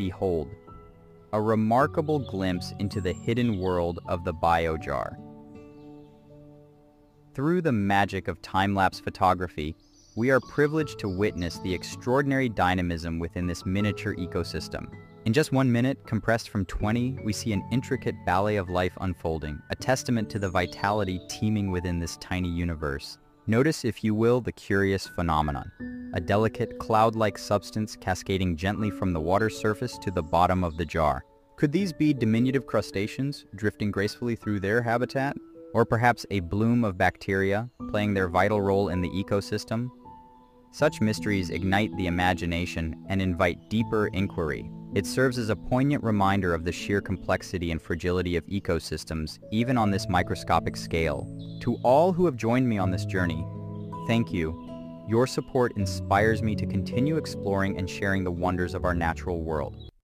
behold, a remarkable glimpse into the hidden world of the biojar. Through the magic of time-lapse photography, we are privileged to witness the extraordinary dynamism within this miniature ecosystem. In just one minute, compressed from 20, we see an intricate ballet of life unfolding, a testament to the vitality teeming within this tiny universe. Notice, if you will, the curious phenomenon. A delicate, cloud-like substance cascading gently from the water surface to the bottom of the jar. Could these be diminutive crustaceans drifting gracefully through their habitat? Or perhaps a bloom of bacteria playing their vital role in the ecosystem? Such mysteries ignite the imagination and invite deeper inquiry. It serves as a poignant reminder of the sheer complexity and fragility of ecosystems, even on this microscopic scale. To all who have joined me on this journey, thank you. Your support inspires me to continue exploring and sharing the wonders of our natural world.